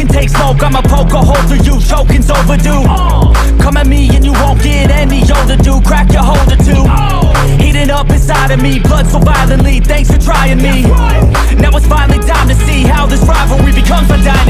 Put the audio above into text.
Fucking take smoke, I'ma poke a hole through you. Choking's overdue. Come at me and you won't get any older, dude. Crack your holder too. Heating up inside of me, blood so violently. Thanks for trying me. Now it's finally time to see How this rivalry becomes a dynasty